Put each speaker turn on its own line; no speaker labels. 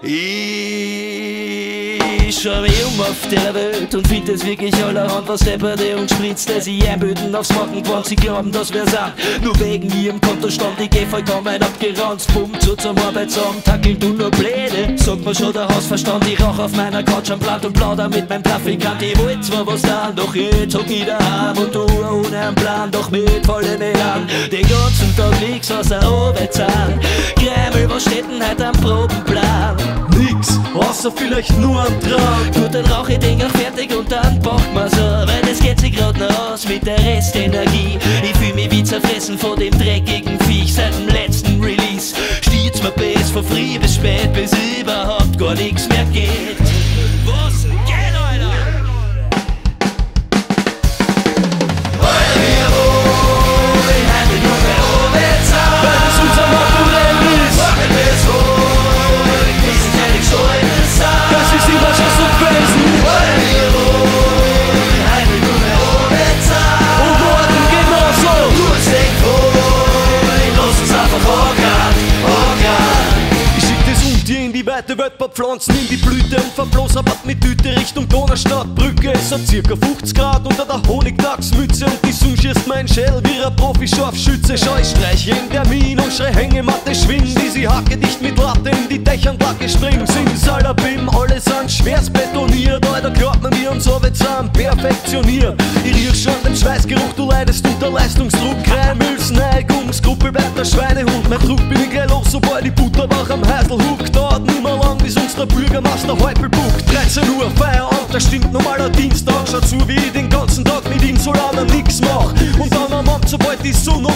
Ich schau mich um auf der Welt und find es wirklich allerhand, was depperte und spritzt, der sie einbüten aufs Macken gewandt. Sie glauben, dass wir sind, nur wegen ihrem Kontostand. Ich geh vollkommen abgeranzt, bumm, zu zum Arbeitsamt, tackel du nur Bläde. Sag mir schon der Hausverstand, ich rauch auf meiner Couch am Blatt und plauder mit meinem Trafikant. Ich wollt zwar was da, doch jetzt hock ich daheim und du ohne einen Plan, doch mit vollem Elan. Den ganzen Tag nix außer Arbeitszahn. Kreml, was steht denn heute am Probenplan?
Nix, außer vielleicht nur am Traum.
Gut, dann rauch ich den auch fertig und dann packt man so, weil es geht sich grad noch aus mit der Restenergie. Ich fühl mich wie zerfressen von dem dreckigen Viech seit dem letzten Release. Stiert's mir bis von früh bis spät, bis überhaupt gar nichts
dir in die weite Welt, paar Pflanzen in die Blüte und verblos aber mit Tüte Richtung Donaustadtbrücke. Es hat circa 50 Grad unter der Honigdachsmütze und die Sonne schießt mein Schell wie ein Profi-Scharfschütze. Schau, ich streiche in der Min und schrei Hängematte schwingen, die sie hacke dicht mit Latte in die Dächernlacke springen. Simsalabim, alle sind schwerst betoniert, Alter, glaubt man, wir haben so zusammen perfektioniert. Ich riech schon den Schweißgeruch, du leidest unter Leistungsdruck, Kreimülsneigung, Skrupel bleibt der Schweinehund, mein Druck bin ich gleich los, sobald die Butterbach am Häusl huckt. Der Bürgermeister Häupl bucht. 13 Uhr Feierabend, da stimmt normaler Dienstag. Schaut zu, wie ich den ganzen Tag mit ihm lange nix mach. Und dann am Abend, sobald die Sonne